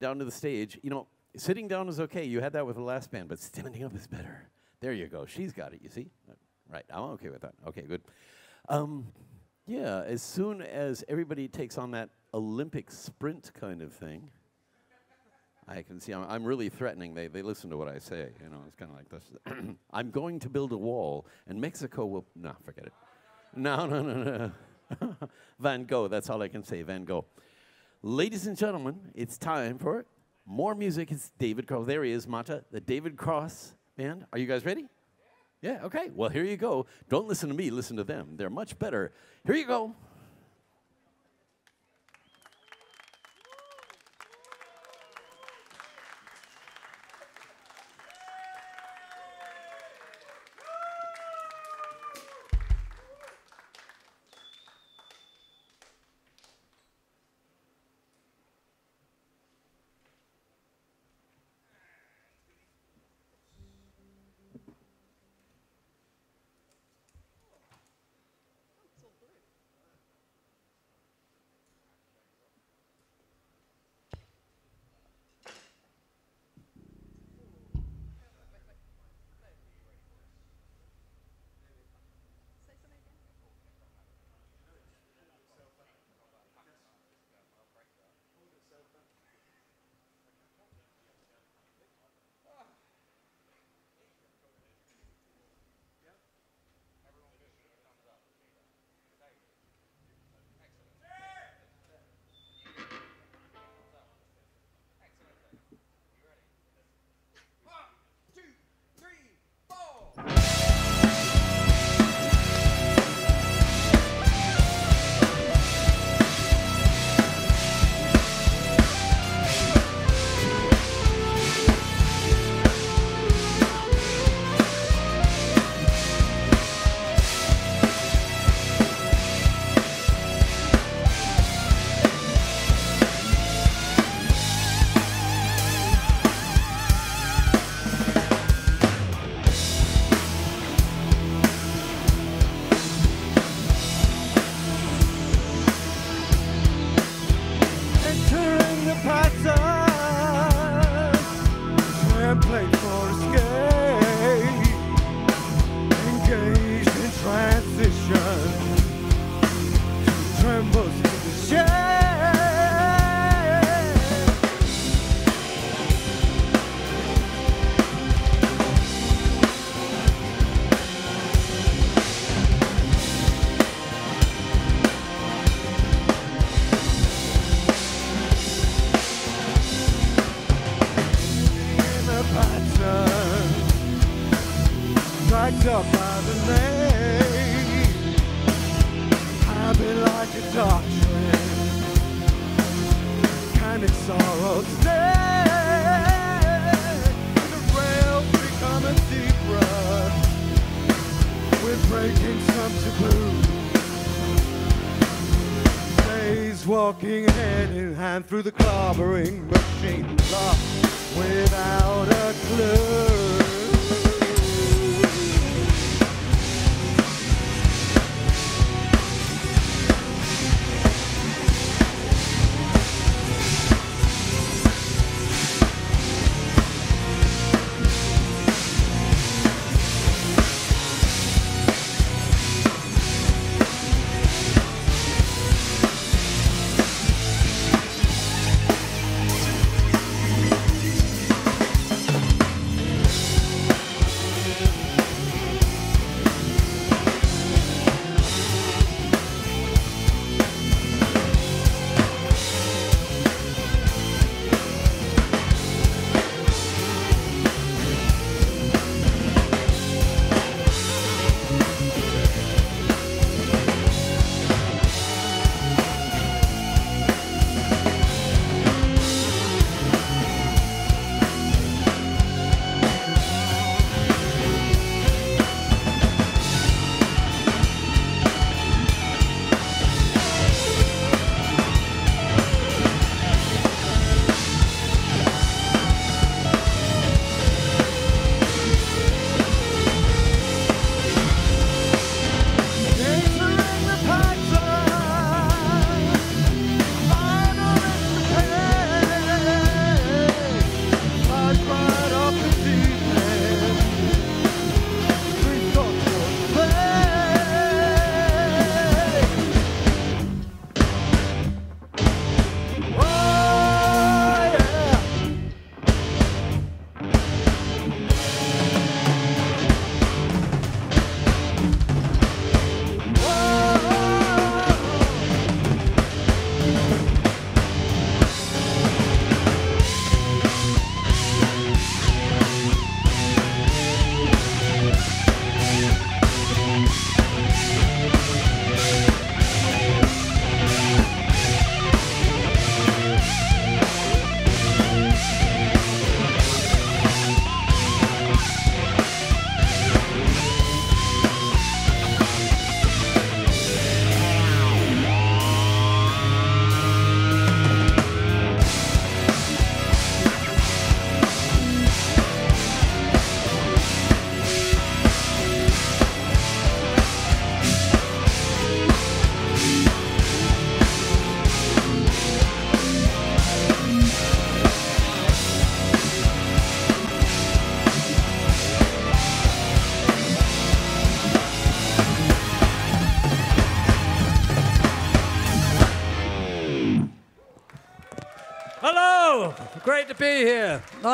down to the stage. You know, sitting down is okay. You had that with the last band, but standing up is better. There you go. She's got it. You see? Right. I'm okay with that. Okay, good. Um, yeah, as soon as everybody takes on that Olympic sprint kind of thing, I can see I'm, I'm really threatening. They, they listen to what I say. You know, it's kind of like this. I'm going to build a wall, and Mexico will. No, forget it. No, no, no, no. Van Gogh, that's all I can say. Van Gogh. Ladies and gentlemen, it's time for more music. It's David Cross. There he is, Mata, the David Cross Band. Are you guys ready? Yeah, okay. Well, here you go. Don't listen to me, listen to them. They're much better. Here you go.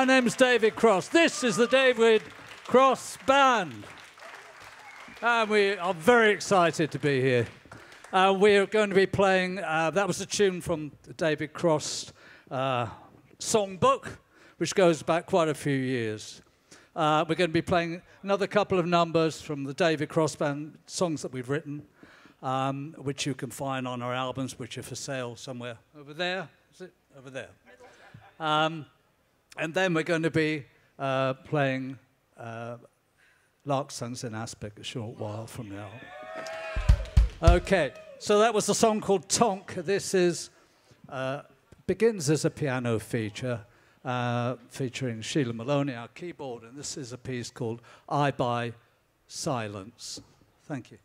My name's David Cross. This is the David Cross Band. And we are very excited to be here. Uh, we're going to be playing, uh, that was a tune from the David Cross uh, songbook, which goes back quite a few years. Uh, we're going to be playing another couple of numbers from the David Cross Band songs that we've written, um, which you can find on our albums, which are for sale somewhere over there. Is it over there? Um, and then we're going to be uh, playing uh, Larks' Tongues in Aspic a short while from now. Okay, so that was the song called Tonk. This is uh, begins as a piano feature uh, featuring Sheila Maloney, our keyboard, and this is a piece called I Buy Silence. Thank you.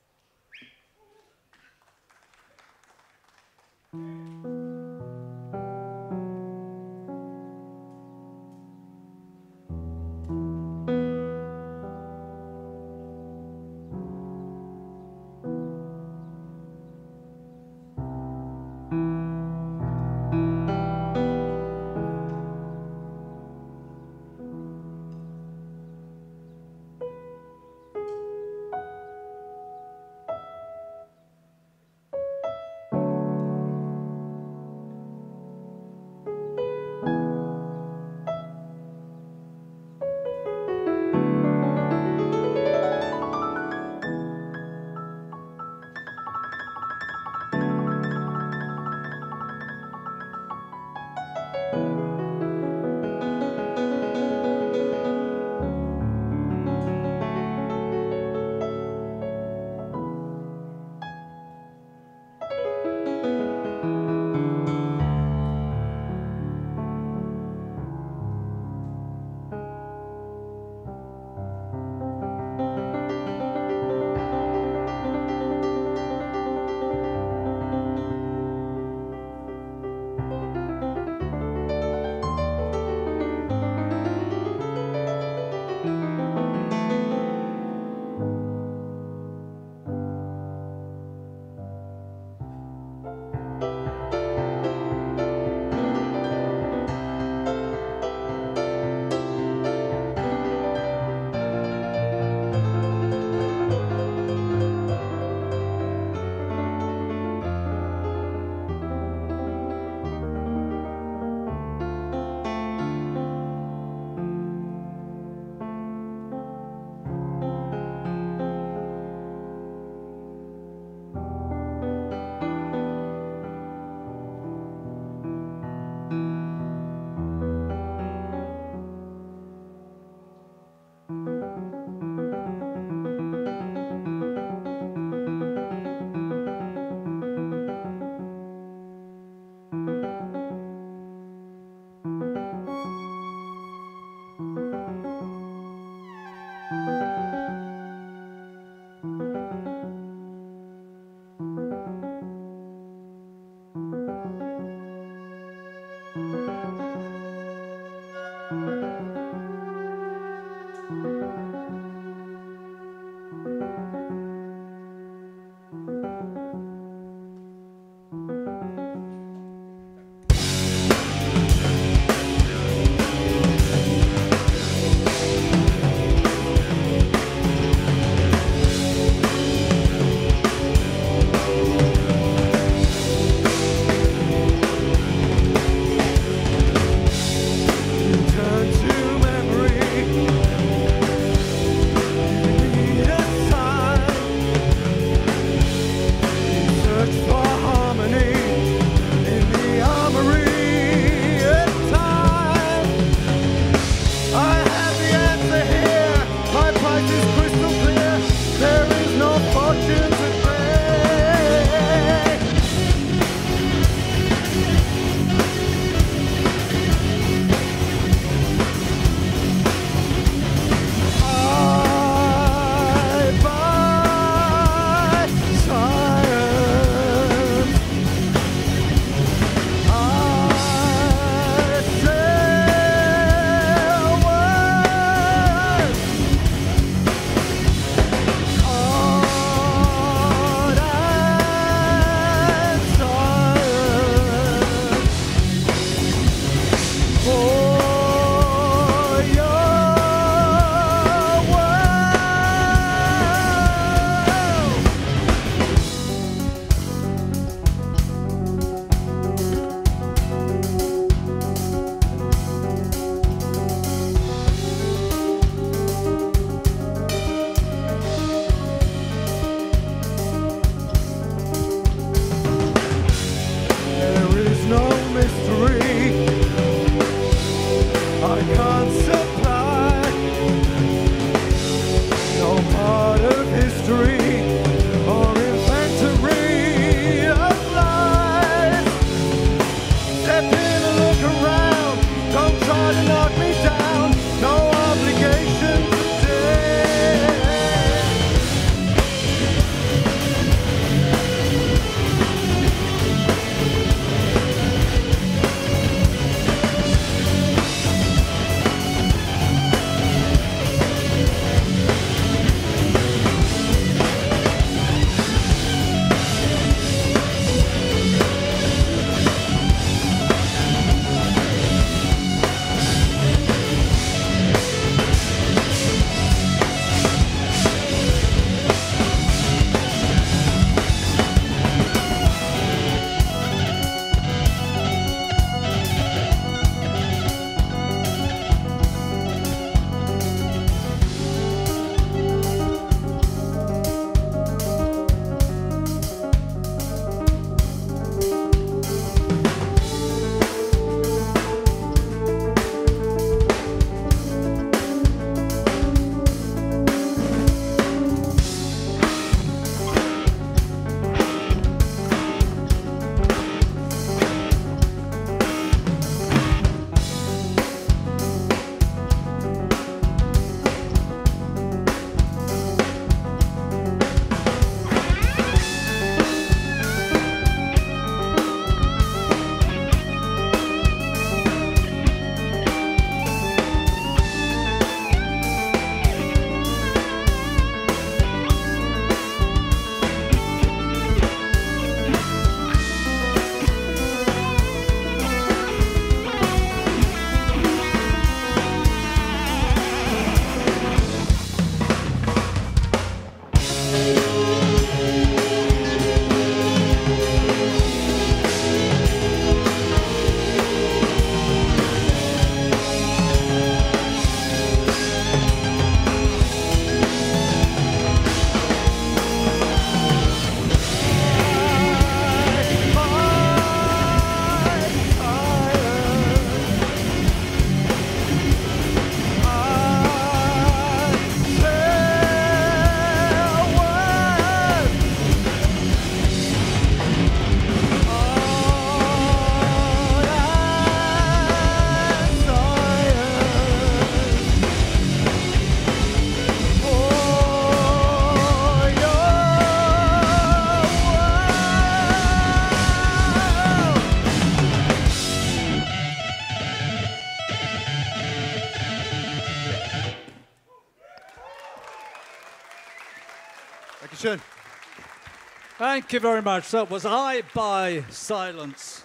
Thank you very much. That was I Buy Silence.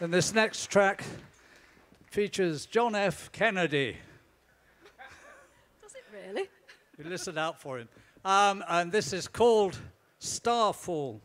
And this next track features John F. Kennedy. Does it really? We listened out for him. Um, and this is called. Starfall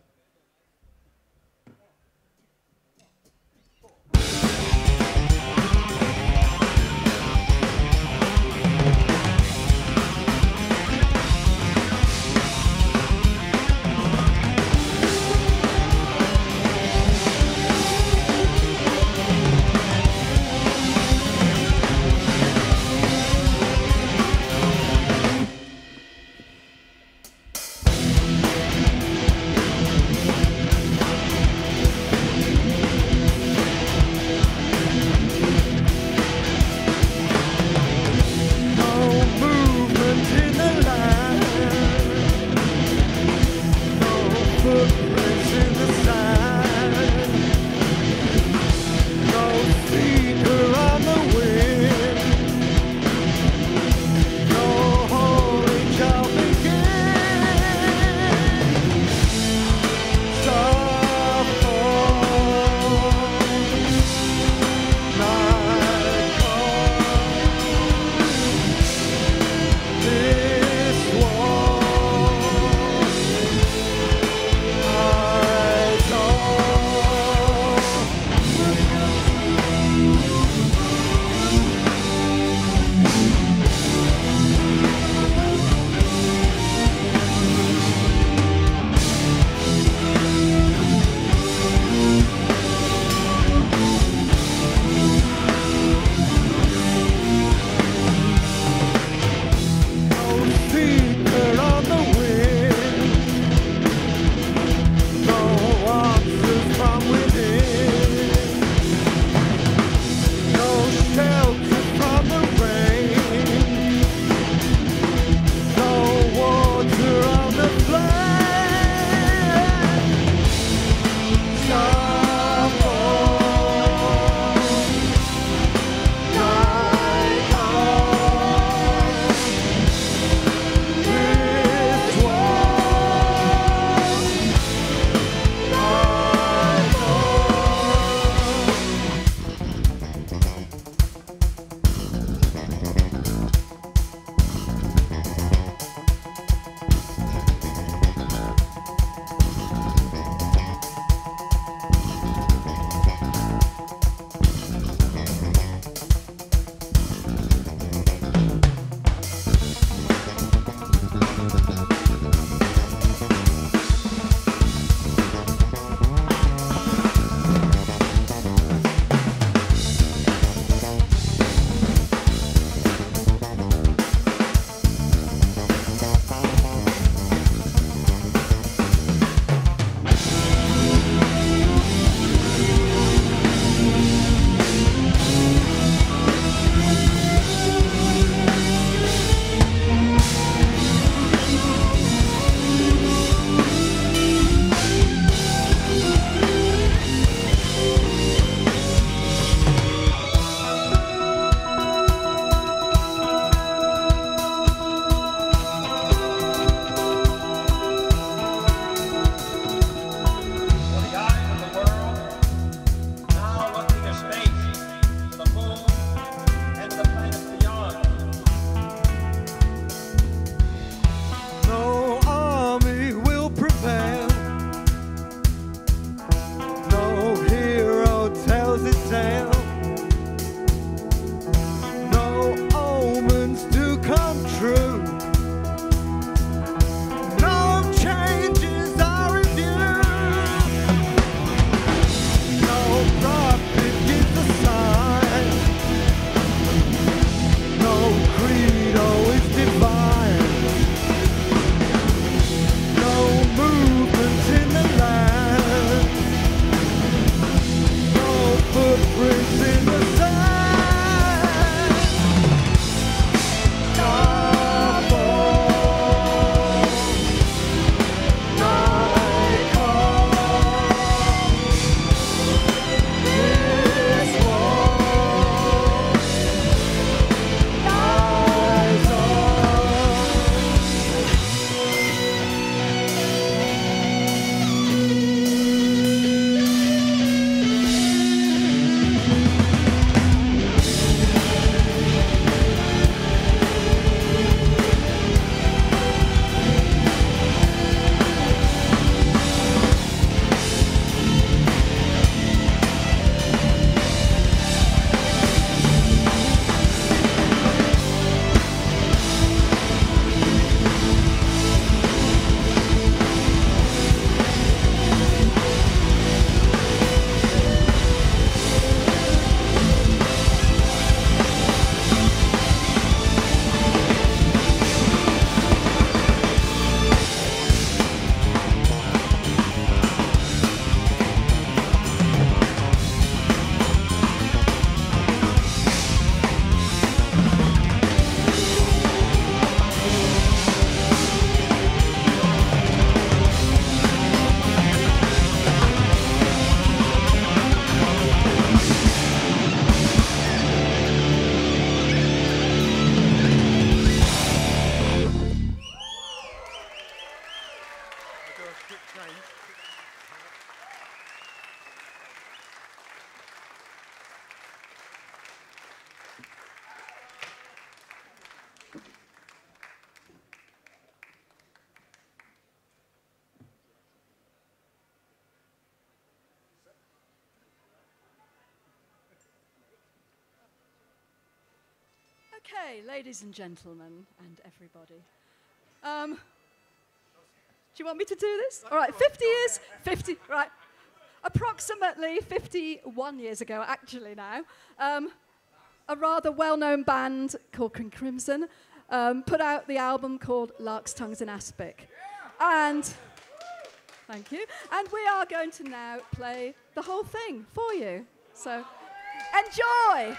ladies and gentlemen, and everybody. Um, do you want me to do this? All right, 50 years, 50, right. Approximately 51 years ago, actually now, um, a rather well known band called Crimson um, put out the album called Lark's Tongues in Aspic. And thank you. And we are going to now play the whole thing for you. So enjoy.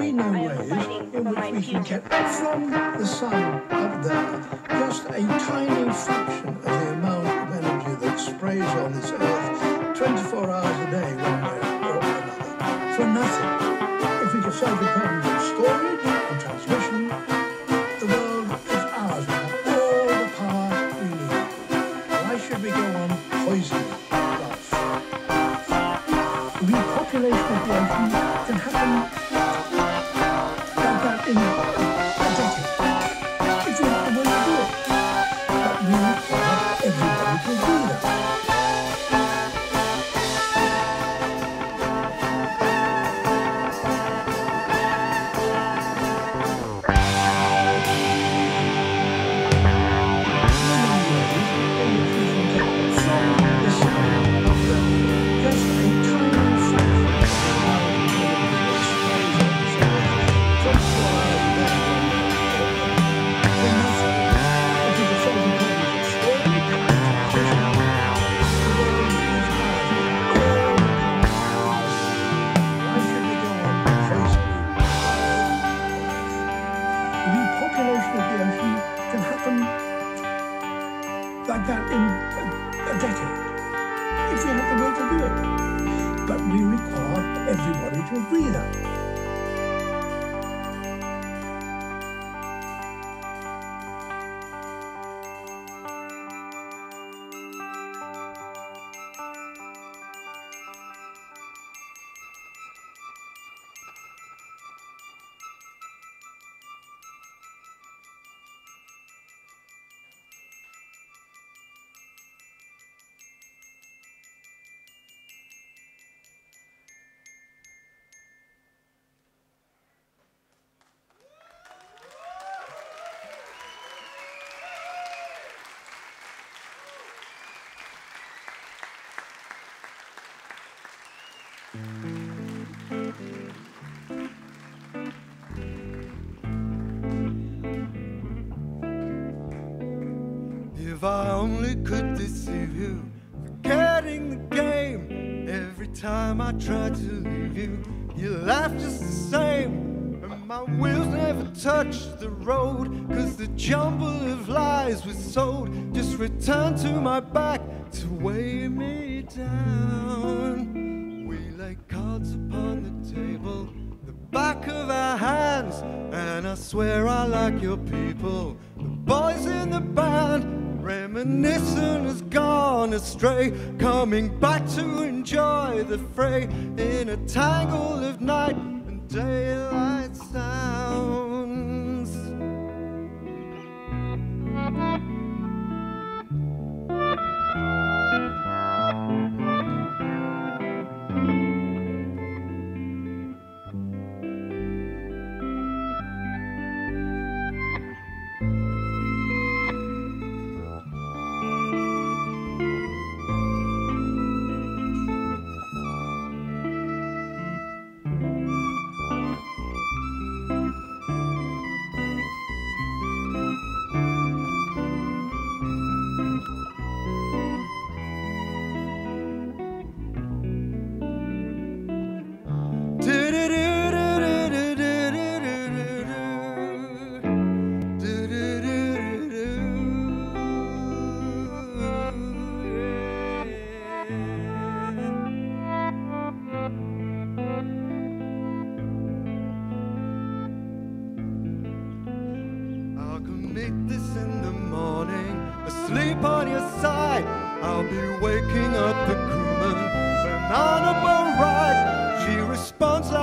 we know ways in which we can get from the sun up there. Just a tiny nothing. If we could like that in a, a decade, if we have the will to do it. But we require everybody to agree that. The road, cause the jumble of lies we sold just returned to my back to weigh me down. We lay cards upon the table, the back of our hands, and I swear I like your people. The boys in the band, reminiscent has gone astray, coming back to enjoy the fray in a tangle of night and daylight sounds.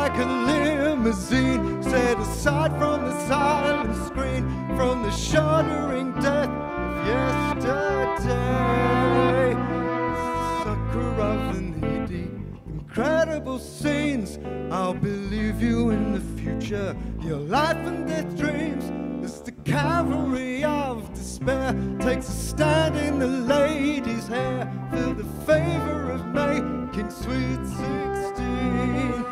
Like a limousine, set aside from the silent screen, from the shuddering death of yesterday. Sucker of the needy, incredible scenes. I'll believe you in the future, your life and death dreams. As the cavalry of despair takes a stand in the lady's hair, feel the favor of making sweet sixteen.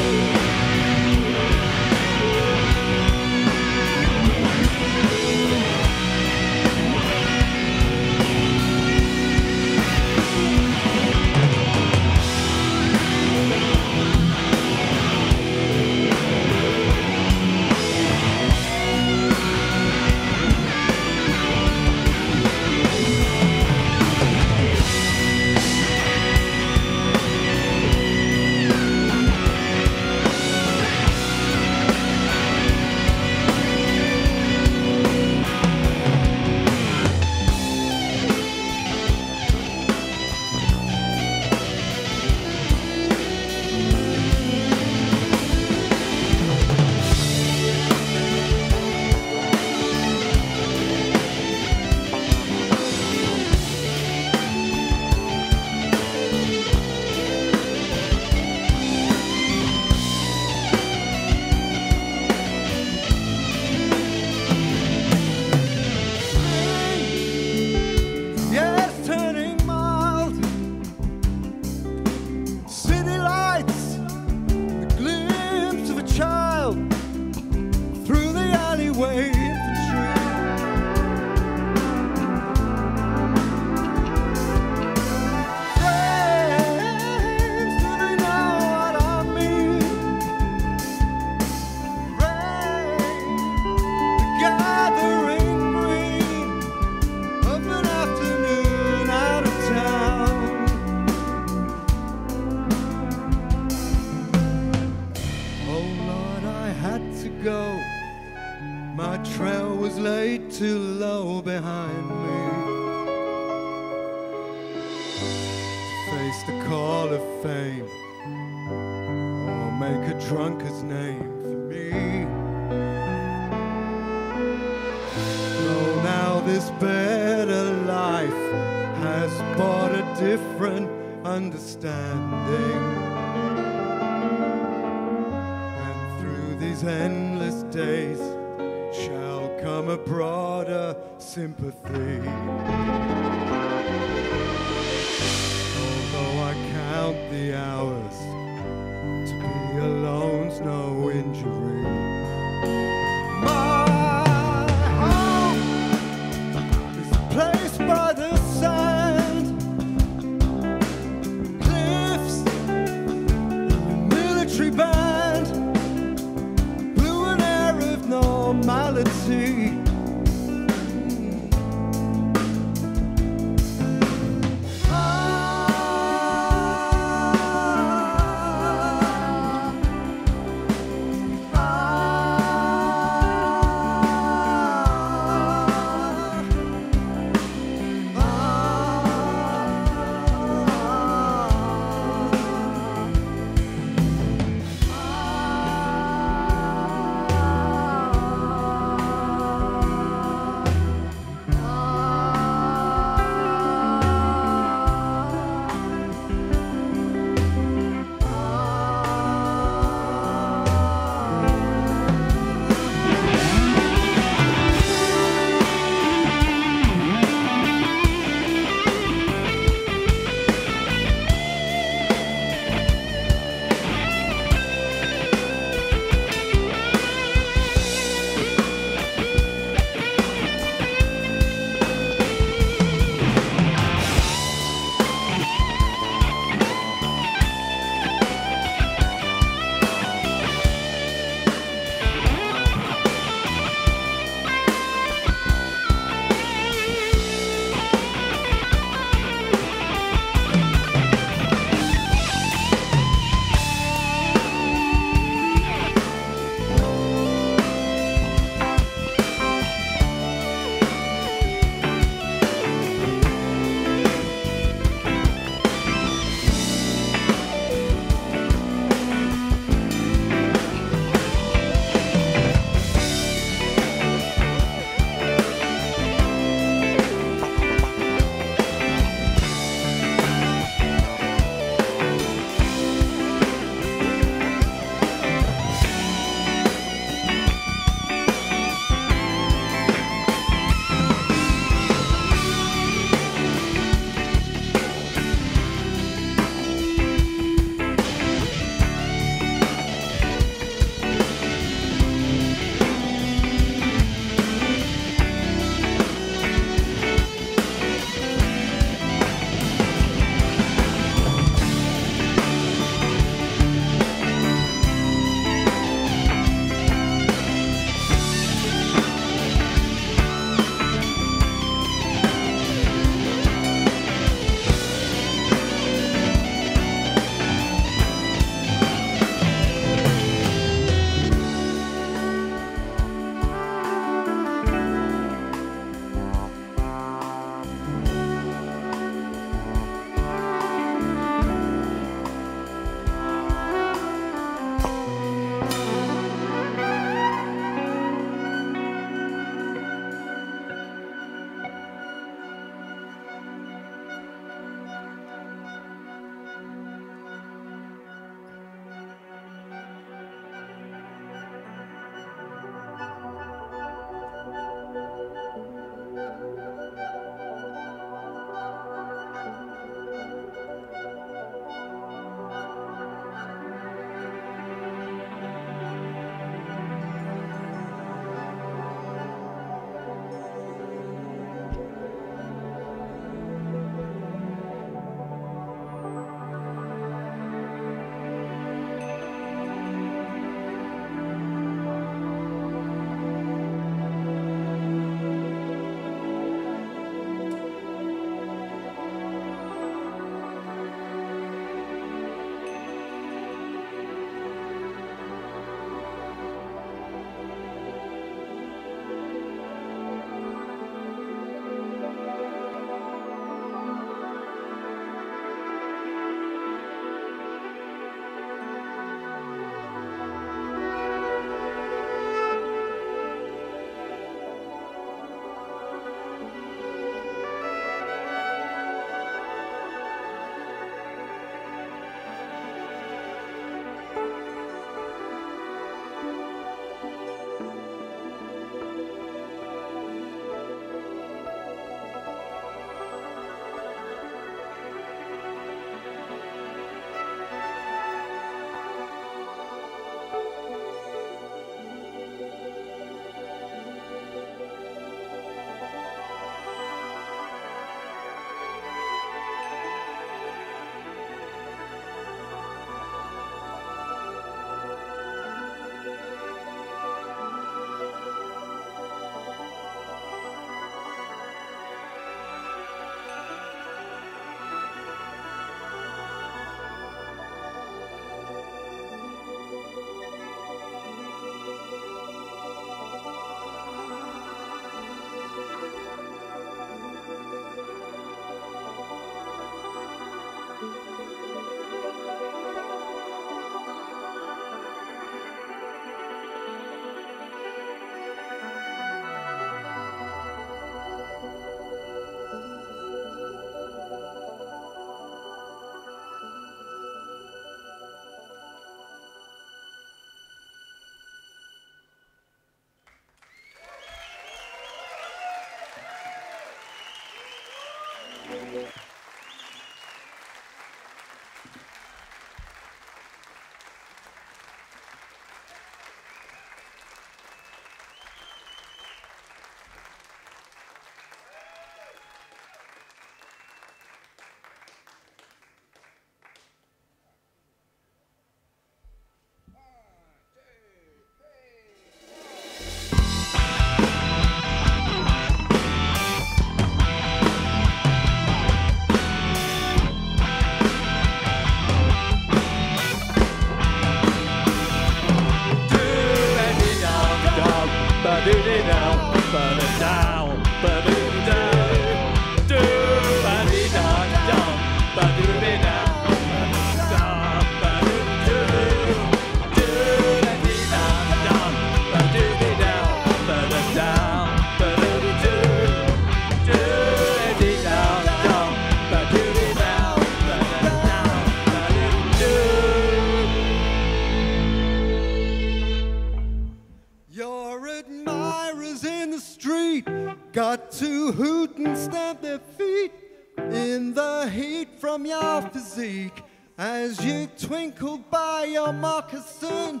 As you twinkled by your moccasin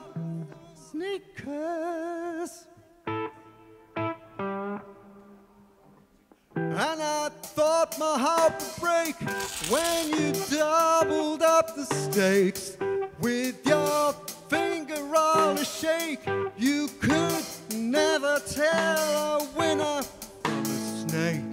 sneakers. And I thought my heart would break when you doubled up the stakes with your finger on a shake. You could never tell a winner from a snake.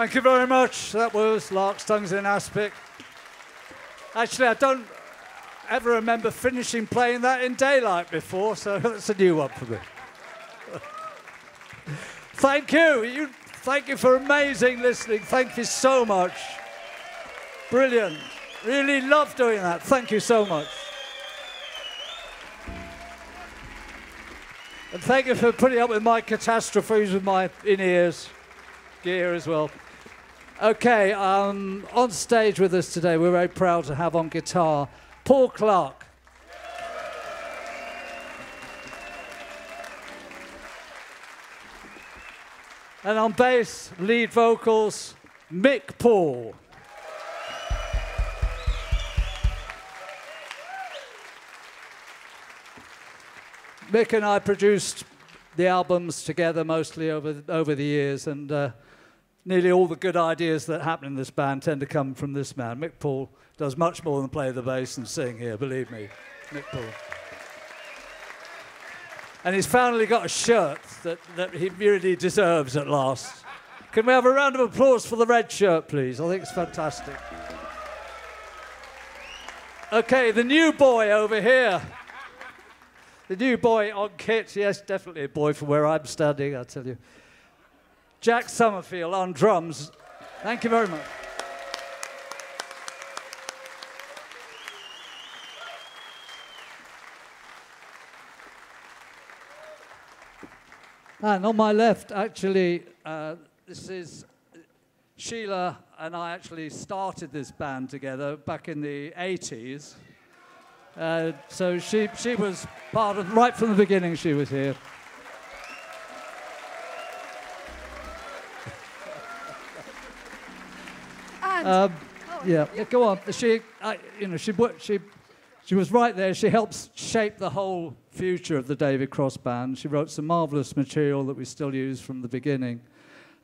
Thank you very much. That was Larks' Tongues in Aspic. Actually, I don't ever remember finishing playing that in daylight before, so that's a new one for me. thank you. you. Thank you for amazing listening. Thank you so much. Brilliant. Really love doing that. Thank you so much. And thank you for putting up with my catastrophes with my in ears gear as well. Okay, um, on stage with us today, we're very proud to have on guitar Paul Clark. And on bass, lead vocals, Mick Paul. Mick and I produced the albums together mostly over, over the years, and uh, nearly all the good ideas that happen in this band tend to come from this man. Mick Paul does much more than play the bass and sing here, believe me. Mick Paul. And he's finally got a shirt that, that he really deserves at last. Can we have a round of applause for the red shirt, please? I think it's fantastic. Okay, the new boy over here. The new boy on kit. Yes, definitely a boy from where I'm standing, I tell you. Jack Summerfield on drums. Thank you very much. And on my left, actually, uh, this is Sheila and I actually started this band together back in the 80s. Uh, so she, she was part of, right from the beginning, she was here. Um, yeah, yeah, go on. She, uh, you know, she, she, she was right there. She helps shape the whole future of the David Cross band. She wrote some marvelous material that we still use from the beginning.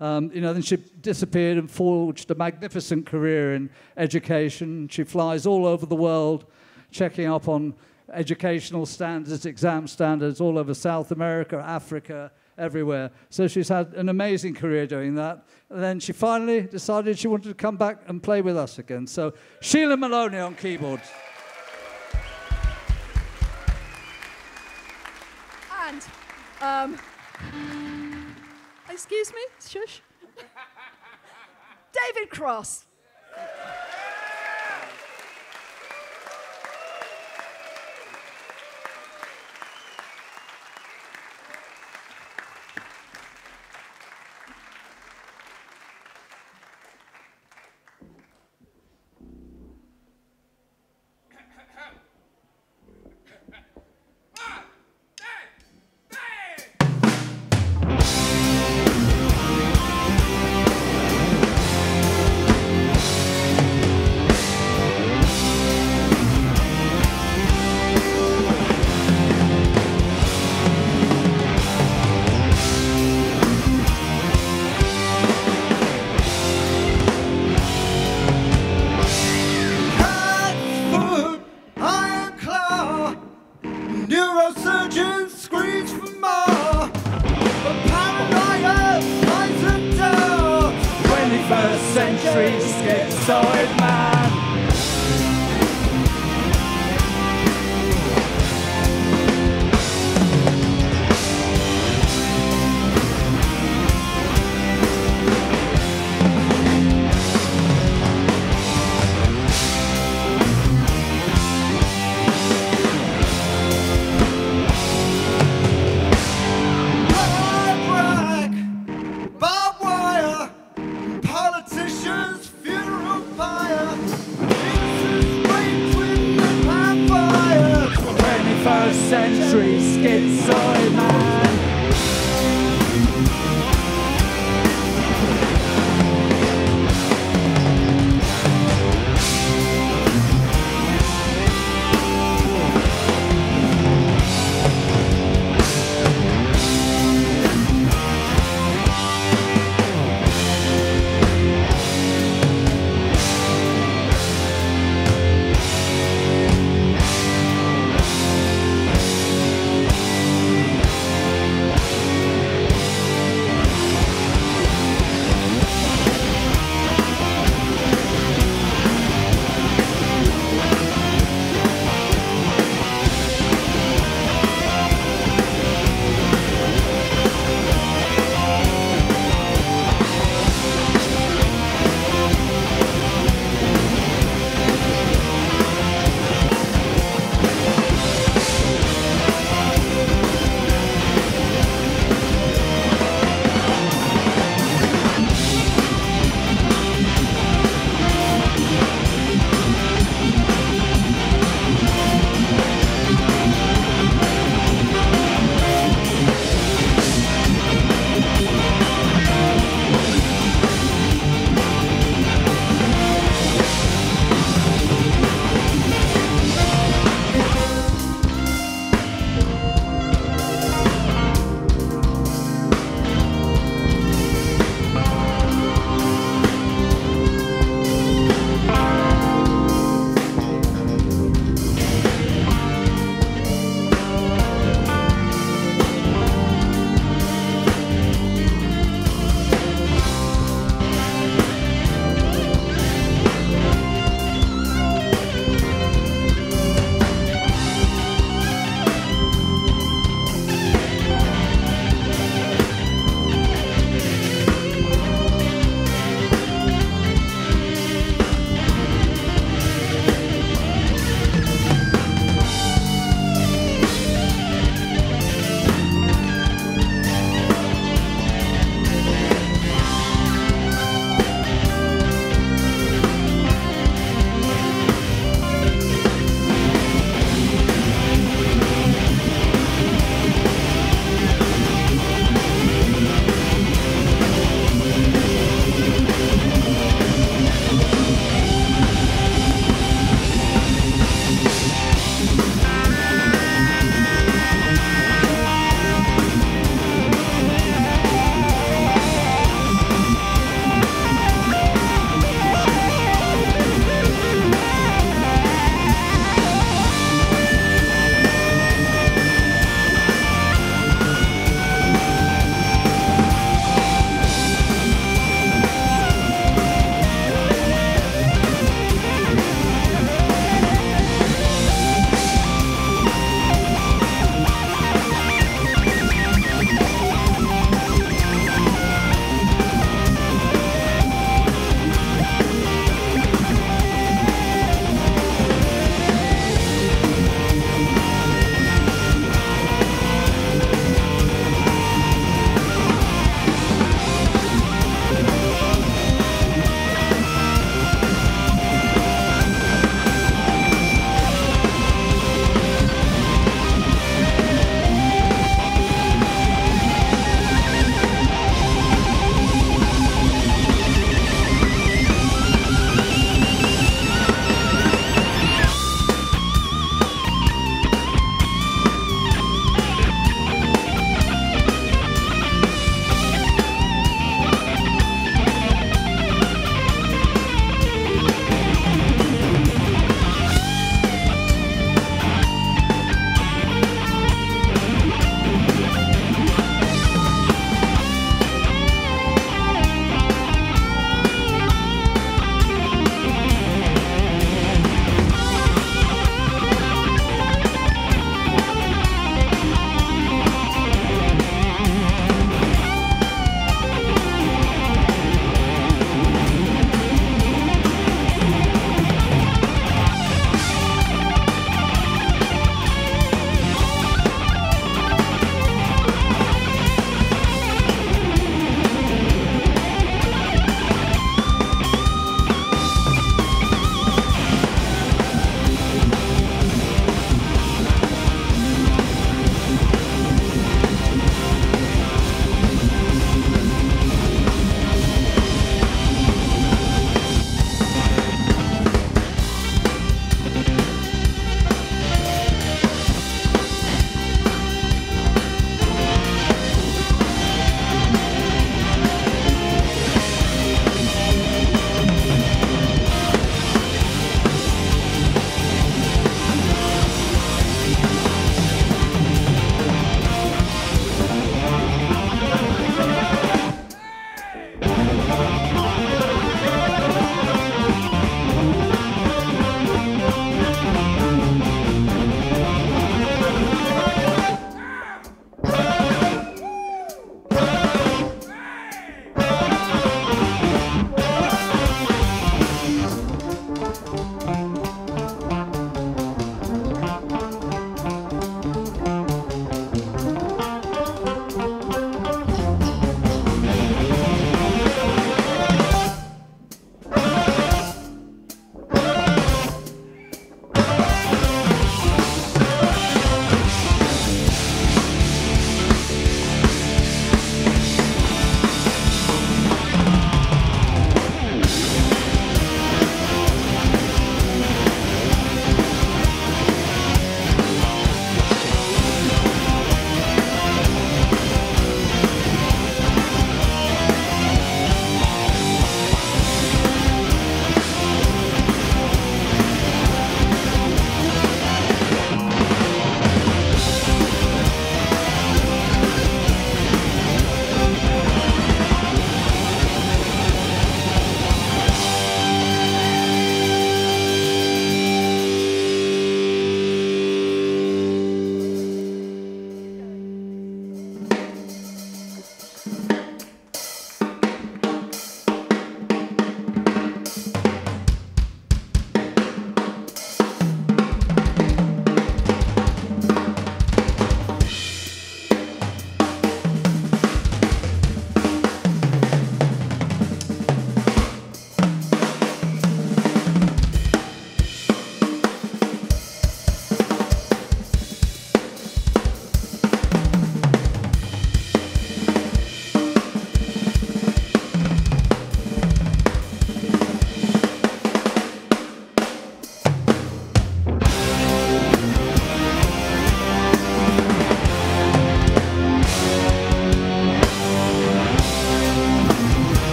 Um, you know, then she disappeared and forged a magnificent career in education. She flies all over the world, checking up on educational standards, exam standards all over South America, Africa, everywhere. So she's had an amazing career doing that. And then she finally decided she wanted to come back and play with us again. So Sheila Maloney on keyboards. And, um, excuse me, shush. David Cross.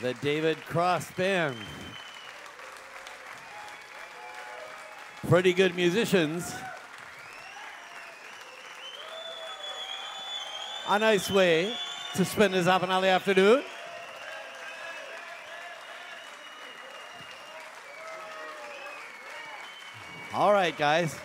The David Cross Band. Pretty good musicians. A nice way to spend this half afternoon. All right, guys.